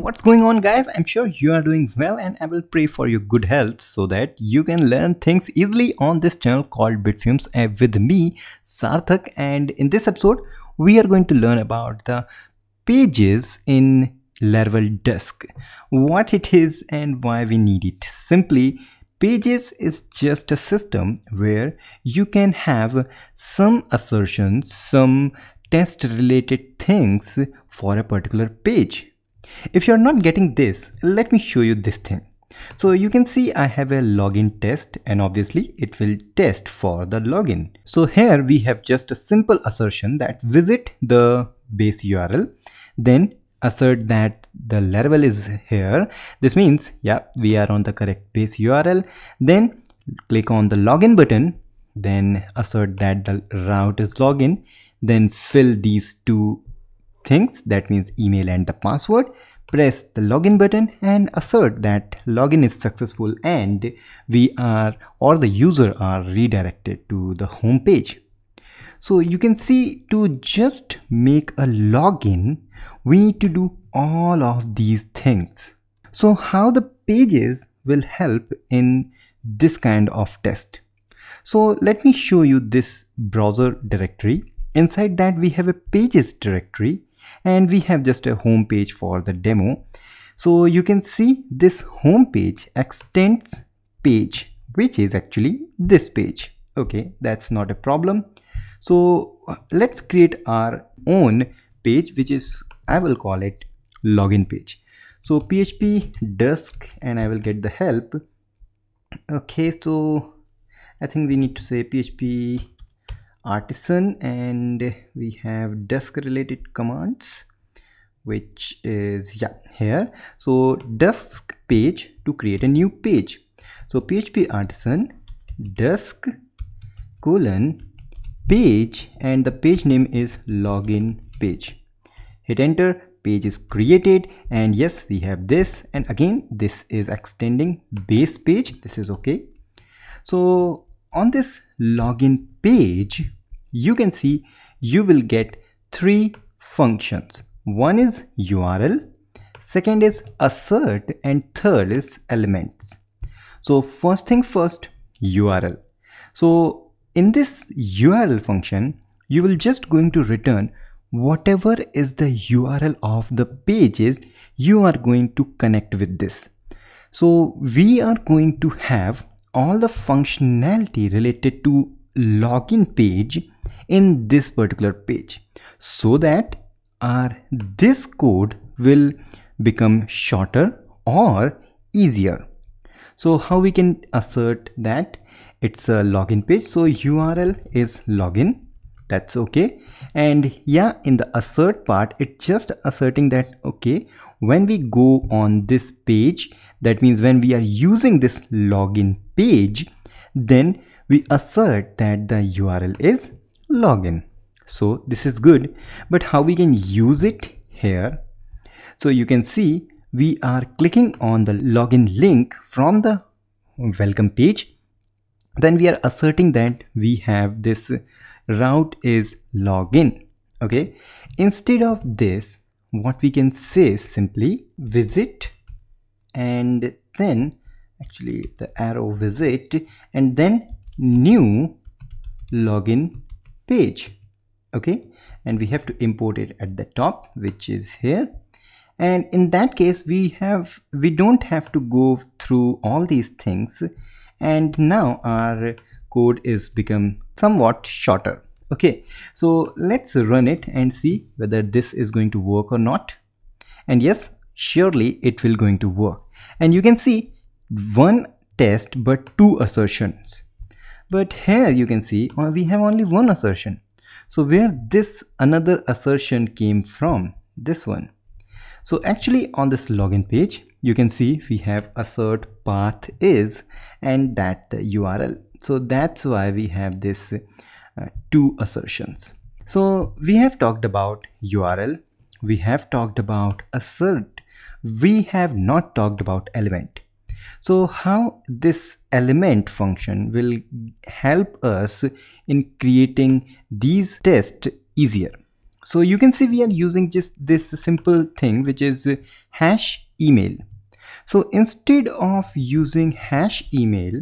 What's going on guys? I'm sure you are doing well and I will pray for your good health so that you can learn things easily on this channel called Bitfumes uh, with me Sarthak and in this episode we are going to learn about the pages in Laravel Dusk, what it is and why we need it. Simply Pages is just a system where you can have some assertions, some test related things for a particular page. If you're not getting this, let me show you this thing. So you can see I have a login test and obviously it will test for the login. So here we have just a simple assertion that visit the base URL, then assert that the Laravel is here. This means, yeah, we are on the correct base URL. Then click on the login button, then assert that the route is login, then fill these two things that means email and the password press the login button and assert that login is successful and we are or the user are redirected to the home page. So you can see to just make a login we need to do all of these things. So how the pages will help in this kind of test. So let me show you this browser directory. Inside that we have a pages directory and we have just a home page for the demo. So you can see this home page extends page which is actually this page. Okay that's not a problem. So let's create our own page which is i will call it login page. So php dusk and i will get the help. Okay so i think we need to say php artisan and we have dusk related commands which is yeah here. So dusk page to create a new page. So php artisan dusk colon page and the page name is login page. Hit enter page is created and yes we have this. And again this is extending base page. This is okay. So on this login page you can see you will get three functions. One is URL, second is assert and third is elements. So first thing first, URL. So in this URL function, you will just going to return whatever is the URL of the pages you are going to connect with this. So we are going to have all the functionality related to login page in this particular page so that our this code will become shorter or easier. So how we can assert that? It's a login page. So url is login. That's okay. And yeah in the assert part it's just asserting that okay when we go on this page that means when we are using this login page then we assert that the url is login. So this is good but how we can use it here? So you can see we are clicking on the login link from the welcome page. Then we are asserting that we have this route is login. Okay? Instead of this what we can say simply visit and then actually the arrow visit and then new login page. Okay? And we have to import it at the top which is here. And in that case we have we don't have to go through all these things. And now our code is become somewhat shorter. Okay? So let's run it and see whether this is going to work or not. And yes surely it will going to work. And you can see one test but two assertions but here you can see uh, we have only one assertion. So where this another assertion came from this one. So actually on this login page you can see we have assert path is and that the url so that's why we have this uh, two assertions. So we have talked about url we have talked about assert. We have not talked about element. So how this element function will help us in creating these tests easier. so you can see we are using just this simple thing which is hash email. So instead of using hash email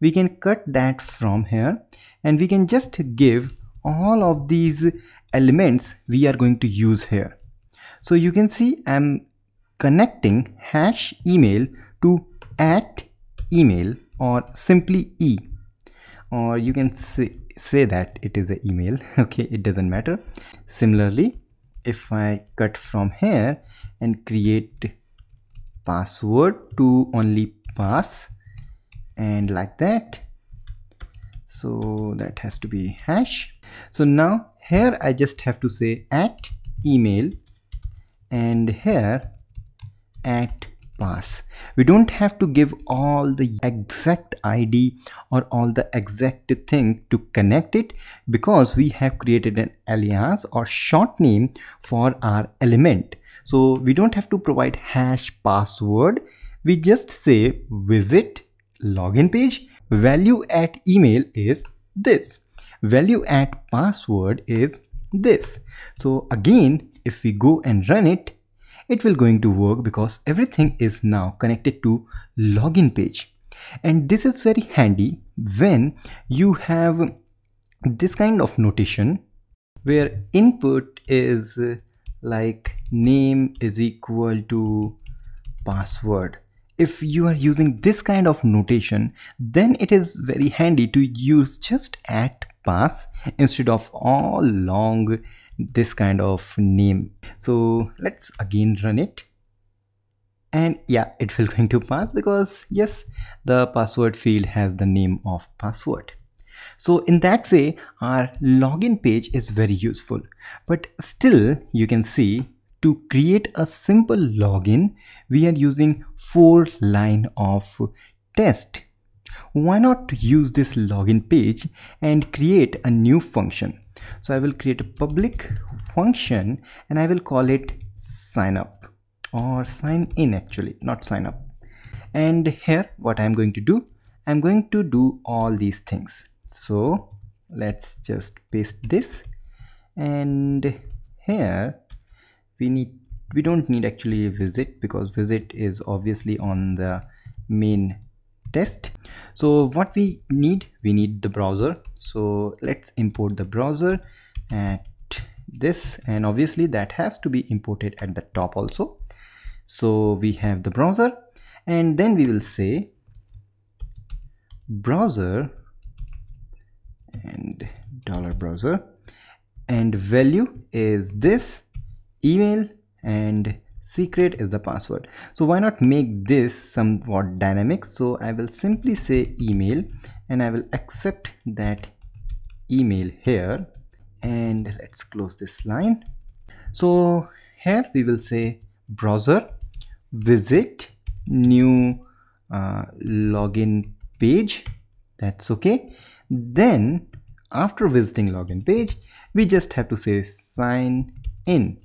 we can cut that from here and we can just give all of these elements we are going to use here. So you can see i'm connecting hash email to at email or simply e. Or you can say, say that it is an email okay? It doesn't matter. Similarly if i cut from here and create password to only pass and like that so that has to be hash. So now here i just have to say at email and here at pass. We don't have to give all the exact id or all the exact thing to connect it because we have created an alias or short name for our element. So we don't have to provide hash password. We just say visit login page. Value at email is this. Value at password is this. So again if we go and run it it will going to work because everything is now connected to login page. And this is very handy when you have this kind of notation where input is uh, like name is equal to password. If you are using this kind of notation then it is very handy to use just at pass instead of all long this kind of name so let's again run it and yeah it will going to pass because yes the password field has the name of password so in that way our login page is very useful but still you can see to create a simple login, we are using four line of test. Why not use this login page and create a new function? So I will create a public function and I will call it sign up or sign in actually, not sign up. And here what I'm going to do, I'm going to do all these things. So let's just paste this and here we need we don't need actually a visit because visit is obviously on the main test. So what we need we need the browser. So let's import the browser at this. And obviously that has to be imported at the top also. So we have the browser. And then we will say browser and dollar browser. And value is this email and secret is the password. So why not make this somewhat dynamic? So i will simply say email and i will accept that email here and let's close this line. So here we will say browser visit new uh, login page. That's okay. Then after visiting login page we just have to say sign in.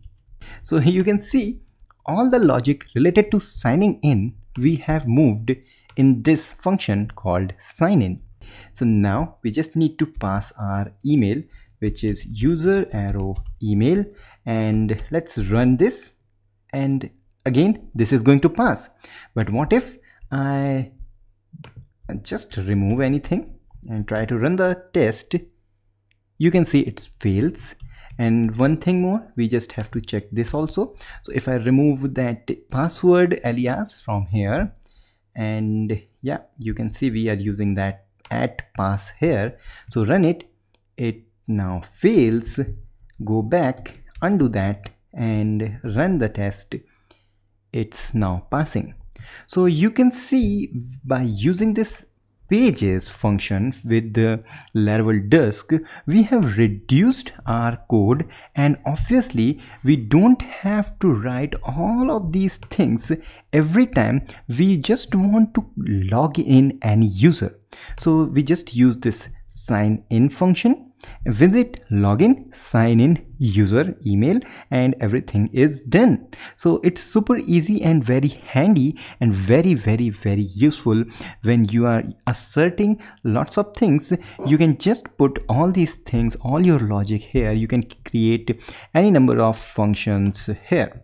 So you can see all the logic related to signing in we have moved in this function called sign in. So now we just need to pass our email which is user arrow email and let's run this. And again this is going to pass. But what if I just remove anything and try to run the test? You can see it fails and one thing more we just have to check this also. So if i remove that password alias from here and yeah you can see we are using that at pass here. So run it. It now fails. Go back undo that and run the test. It's now passing. So you can see by using this pages functions with the Laravel Dusk, we have reduced our code and obviously we don't have to write all of these things every time we just want to log in any user. So we just use this sign in function visit login sign in user email and everything is done. So it's super easy and very handy and very very very useful when you are asserting lots of things. You can just put all these things all your logic here. You can create any number of functions here.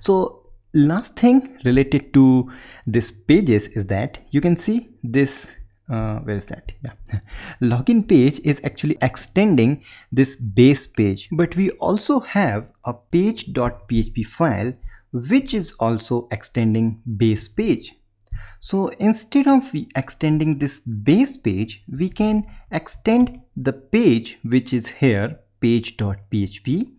So last thing related to this pages is that you can see this uh, where is that? Yeah. Login page is actually extending this base page but we also have a page.php file which is also extending base page. So instead of extending this base page we can extend the page which is here page.php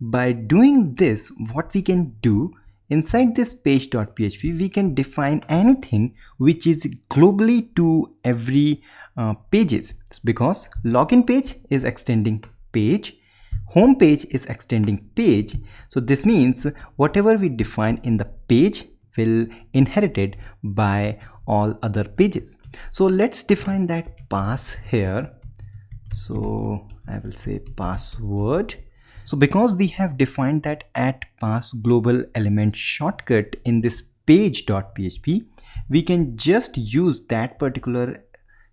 by doing this what we can do Inside this page.php, we can define anything which is globally to every uh, pages because login page is extending page, home page is extending page. So this means whatever we define in the page will inherited by all other pages. So let's define that pass here. So I will say password so because we have defined that at pass global element shortcut in this page.php, we can just use that particular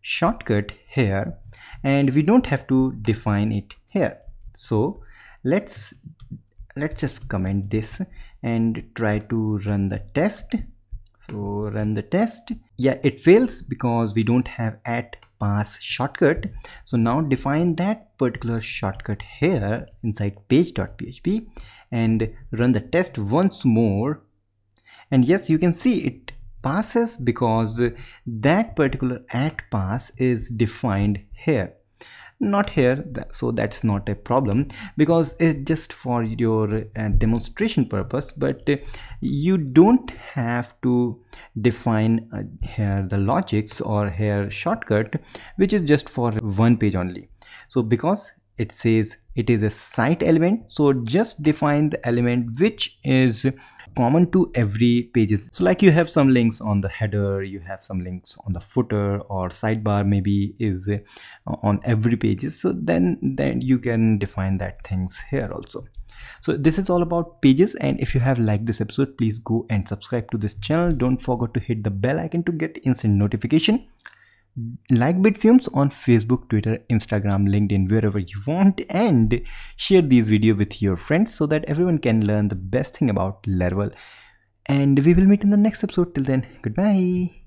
shortcut here and we don't have to define it here. So let's let's just comment this and try to run the test so run the test yeah it fails because we don't have at pass shortcut. So now define that particular shortcut here inside page.php and run the test once more. And yes you can see it passes because that particular at pass is defined here not here so that's not a problem because it's just for your uh, demonstration purpose but uh, you don't have to define uh, here the logics or here shortcut which is just for one page only. So because it says it is a site element so just define the element which is common to every pages. So like you have some links on the header you have some links on the footer or sidebar maybe is uh, on every pages. So then then you can define that things here also. So this is all about pages and if you have liked this episode please go and subscribe to this channel. Don't forget to hit the bell icon to get instant notification like bitfumes on facebook twitter instagram linkedin wherever you want and share these video with your friends so that everyone can learn the best thing about laravel. And we will meet in the next episode. Till then goodbye